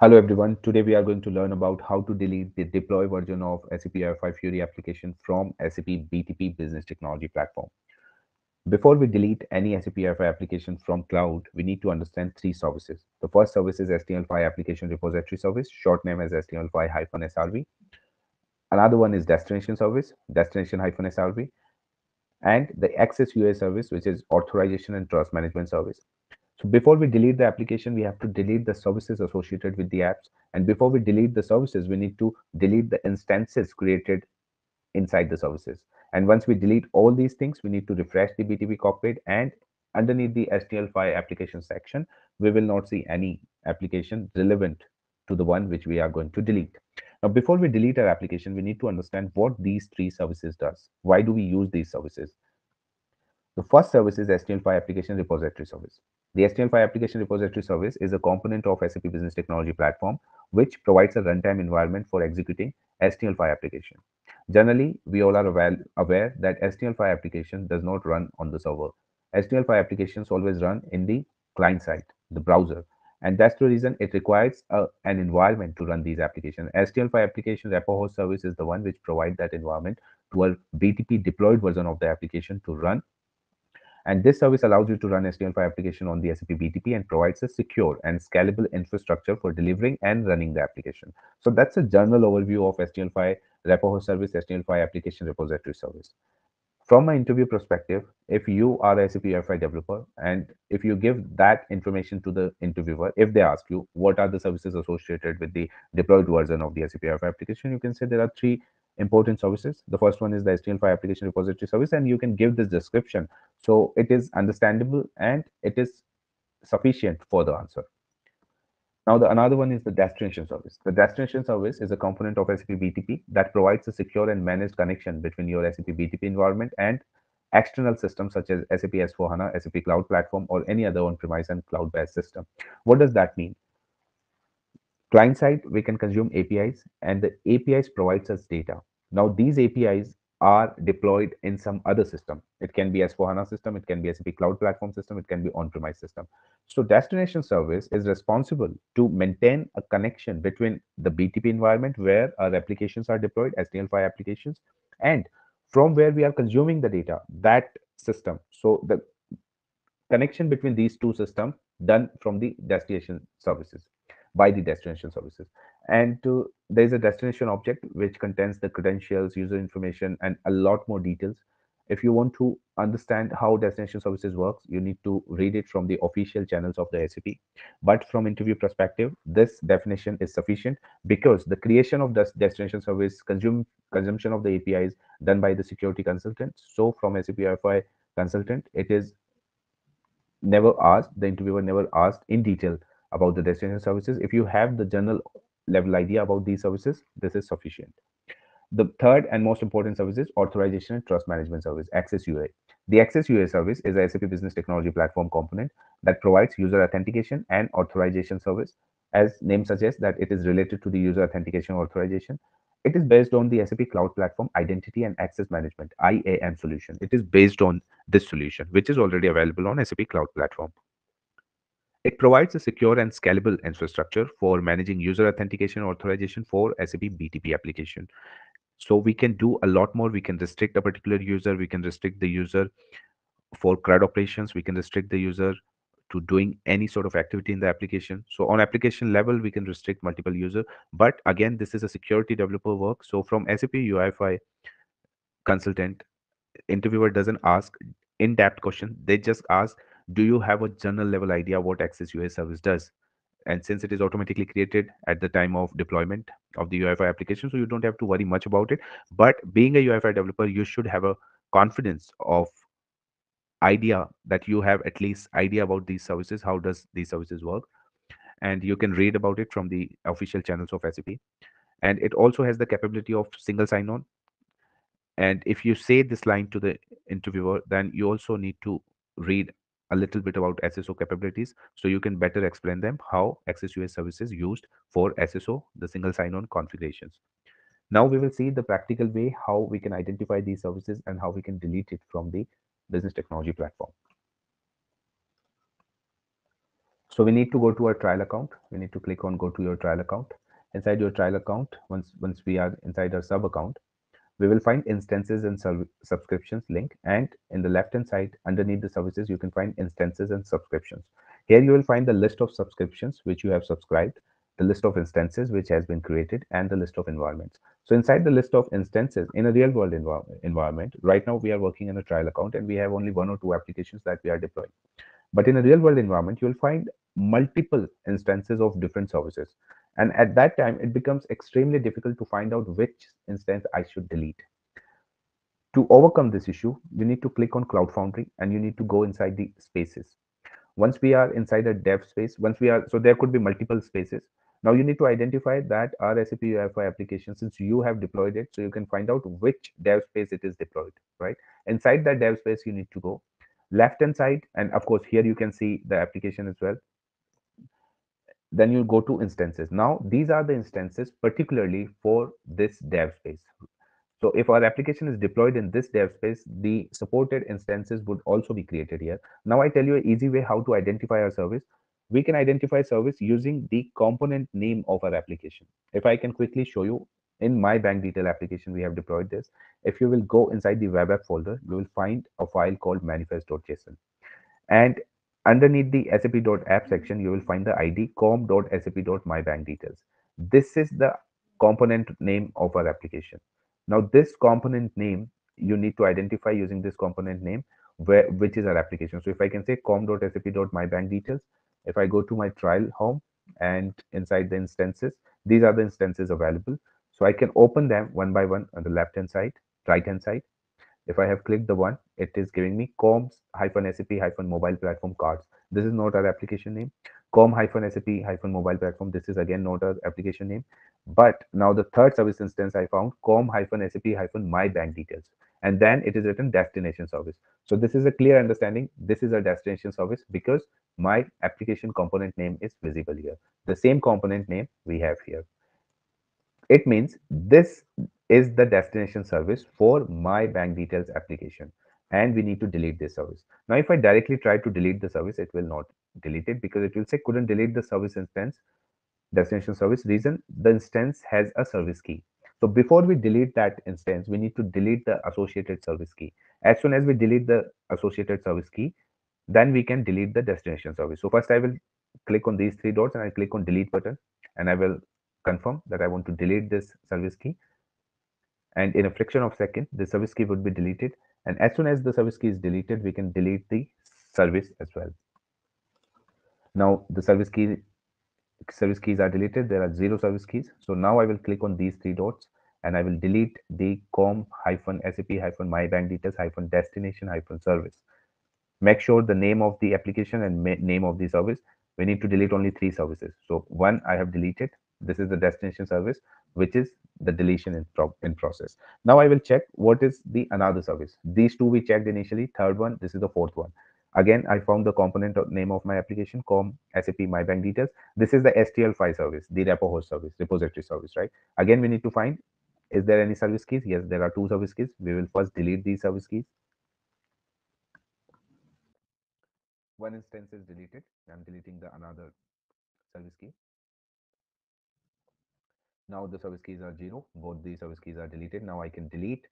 Hello everyone. Today we are going to learn about how to delete the deploy version of SAP UI5 Fiori application from SAP BTP Business Technology Platform. Before we delete any SAP UI5 application from cloud, we need to understand three services. The first service is HTML5 application repository service, short name as HTML5-SRV. Another one is destination service, destination-SRV, and the XSUAA service, which is authorization and trust management service. So before we delete the application, we have to delete the services associated with the apps. And before we delete the services, we need to delete the instances created inside the services. And once we delete all these things, we need to refresh the BTP cockpit and underneath the HTML5 application section, we will not see any application relevant to the one which we are going to delete. Now, before we delete our application, we need to understand what these three services does. Why do we use these services? The first service is HTML5 application repository service. The HTML5 application repository service is a component of SAP Business Technology Platform, which provides a runtime environment for executing HTML5 application. Generally, we all are aware that HTML5 application does not run on the server. HTML5 applications always run in the client side, the browser. And that's the reason it requires a, an environment to run these applications. HTML5 application repo host service is the one which provides that environment to a BTP deployed version of the application to run and this service allows you to run HTML5 application on the SAP BTP and provides a secure and scalable infrastructure for delivering and running the application. So that's a general overview of HTML5 repo host service, HTML5 application repository service. From my interview perspective, if you are a SAP UI5 developer and if you give that information to the interviewer, if they ask you what are the services associated with the deployed version of the SAP UI5 application, you can say there are three important services. The first one is the HTML5 application repository service, and you can give this description. So it is understandable and it is sufficient for the answer. Now, the another one is the destination service. The destination service is a component of SAP BTP that provides a secure and managed connection between your SAP BTP environment and external systems such as SAP S4HANA, SAP Cloud Platform, or any other on-premise and cloud-based system. What does that mean? Client side, we can consume APIs and the APIs provides us data. Now these APIs are deployed in some other system. It can be S4HANA system, it can be SAP Cloud Platform system, it can be on-premise system. So destination service is responsible to maintain a connection between the BTP environment where our applications are deployed, HTML5 applications, and from where we are consuming the data, that system. So the connection between these two systems done from the destination services by the destination services and to, there is a destination object which contains the credentials user information and a lot more details. If you want to understand how destination services works you need to read it from the official channels of the sap but from interview perspective this definition is sufficient because the creation of this destination service consume consumption of the apis done by the security consultant. So from sap ui consultant it is never asked the interviewer never asked in detail about the destination services. If you have the general level idea about these services, this is sufficient. The third and most important service is authorization and trust management service, XSUAA. The XSUAA service is a SAP Business Technology Platform component that provides user authentication and authorization service. As name suggests that it is related to the user authentication authorization. It is based on the SAP Cloud Platform Identity and Access Management, IAM solution. It is based on this solution, which is already available on SAP Cloud Platform. It provides a secure and scalable infrastructure for managing user authentication authorization for SAP BTP application. So we can do a lot more. We can restrict a particular user. We can restrict the user for CRUD operations. We can restrict the user to doing any sort of activity in the application. So on application level, we can restrict multiple user. But again, this is a security developer work. So from SAP UI5 consultant, interviewer doesn't ask in-depth question. They just ask do you have a general level idea what XSUAA service does? And since it is automatically created at the time of deployment of the ui5 application so you don't have to worry much about it. But being a ui5 developer you should have a confidence of idea that you have at least idea about these services. How does these services work? And you can read about it from the official channels of sap and it also has the capability of single sign-on. And if you say this line to the interviewer then you also need to read a little bit about SSO capabilities so you can better explain them how XSUAA services used for SSO, the single sign-on configurations. Now we will see the practical way how we can identify these services and how we can delete it from the business technology platform. so we need to go to our trial account we need to click on go to your trial account inside your trial account once once we are inside our sub account we will find instances and subscriptions link and in the left hand side underneath the services you can find instances and subscriptions. Here you will find the list of subscriptions which you have subscribed the list of instances which has been created and the list of environments. So inside the list of instances in a real world env environment right now we are working in a trial account and we have only one or two applications that we are deploying. But in a real world environment, you will find multiple instances of different services. And at that time, it becomes extremely difficult to find out which instance I should delete. To overcome this issue, you need to click on Cloud Foundry and you need to go inside the spaces. Once we are inside a dev space, once we are, so there could be multiple spaces. Now you need to identify that our SAP application, since you have deployed it, so you can find out which dev space it is deployed, right? Inside that dev space, you need to go left hand side and of course here you can see the application as well then you go to instances. Now these are the instances particularly for this dev space. So if our application is deployed in this dev space the supported instances would also be created here. Now i tell you an easy way how to identify our service. We can identify service using the component name of our application. If i can quickly show you in my bank detail application we have deployed this. If you will go inside the web app folder you will find a file called manifest.json and underneath the sap.app section you will find the id com.sap.mybankdetails this is the component name of our application. Now this component name you need to identify using this component name where which is our application. So if i can say com.sap.mybankdetails if i go to my trial home and inside the instances these are the instances available. So I can open them one by one on the left hand side, right hand side. If I have clicked the one, it is giving me coms hyphen SAP hyphen mobile platform cards. This is not our application name. Com hyphen SAP hyphen mobile platform. This is again not our application name. But now the third service instance I found com hyphen SAP hyphen my bank details. And then it is written destination service. So this is a clear understanding. This is a destination service because my application component name is visible here. The same component name we have here it means this is the destination service for my bank details application. And we need to delete this service. Now if i directly try to delete the service it will not delete it because it will say couldn't delete the service instance destination service reason the instance has a service key. So before we delete that instance we need to delete the associated service key. As soon as we delete the associated service key then we can delete the destination service. So first i will click on these three dots and i click on delete button. And i will confirm that I want to delete this service key. And in a fraction of second, the service key would be deleted. And as soon as the service key is deleted, we can delete the service as well. Now the service key service keys are deleted. There are zero service keys. So now I will click on these three dots and I will delete the com hyphen SAP hyphen my bank details hyphen destination hyphen service. Make sure the name of the application and name of the service. We need to delete only three services. So one I have deleted this is the destination service which is the deletion in, pro in process. Now i will check what is the another service. These two we checked initially third one this is the fourth one. Again i found the component name of my application com sap my bank details. This is the HTML5 service the repo host service repository service right? Again we need to find is there any service keys? Yes there are two service keys. We will first delete these service keys. One instance is deleted. I'm deleting the another service key now the service keys are zero. Both the service keys are deleted. Now i can delete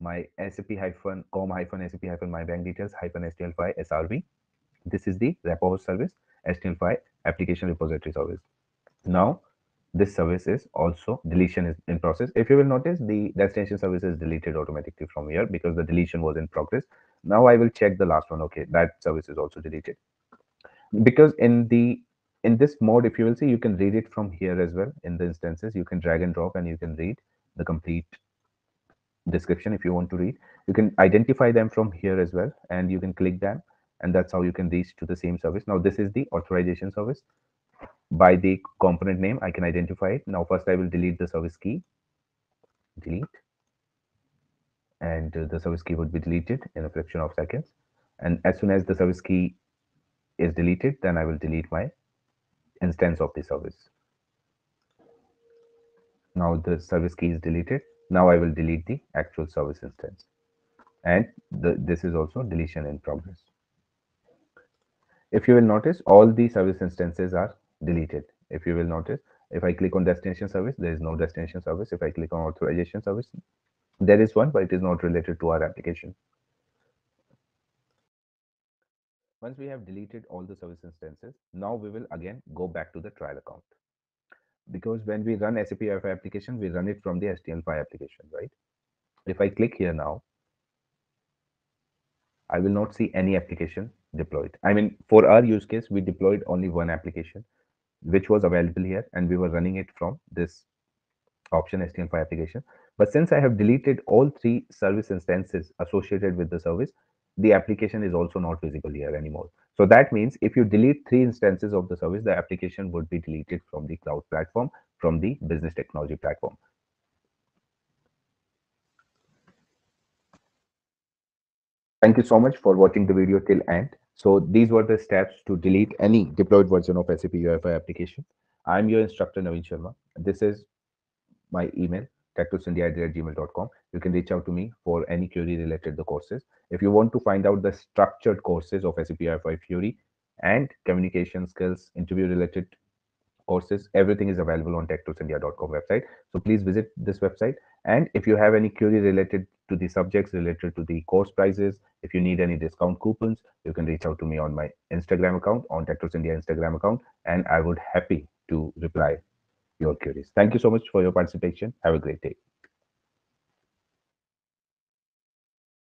my sap hyphen com hyphen sap hyphen my bank details hyphen HTML5 srv this is the repo service HTML5 application repository service. Now this service is also deletion is in process. If you will notice the destination service is deleted automatically from here because the deletion was in progress. Now i will check the last one. Okay that service is also deleted. Because in the in this mode if you will see you can read it from here as well. In the instances you can drag and drop and you can read the complete description if you want to read. You can identify them from here as well and you can click them and that's how you can reach to the same service. Now this is the authorization service. By the component name i can identify it. Now first i will delete the service key. Delete. And uh, the service key would be deleted in a fraction of seconds. And as soon as the service key is deleted then i will delete my instance of the service. Now the service key is deleted. Now I will delete the actual service instance. And the, this is also deletion in progress. if you will notice all the service instances are deleted if you will notice if i click on destination service there is no destination service if i click on authorization service there is one but it is not related to our application once we have deleted all the service instances now we will again go back to the trial account because when we run SAP UI5 application, we run it from the HTML5 application, right? If I click here now, I will not see any application deployed. I mean, for our use case, we deployed only one application, which was available here, and we were running it from this option HTML5 application. But since I have deleted all three service instances associated with the service, the application is also not visible here anymore. So that means if you delete three instances of the service, the application would be deleted from the cloud platform, from the business technology platform. Thank you so much for watching the video till end. So these were the steps to delete any deployed version of SAP UI5 application. I'm your instructor Naveen Sharma. This is my email techtutsindia@gmail.com. You can reach out to me for any query related to the courses. If you want to find out the structured courses of SAP UI5 Fiori and communication skills, interview related courses, everything is available on techtutsindia.com website. So please visit this website. And if you have any query related to the subjects related to the course prices, if you need any discount coupons, you can reach out to me on my Instagram account, on Tech India Instagram account, and I would happy to reply your queries. Thank you so much for your participation. Have a great day.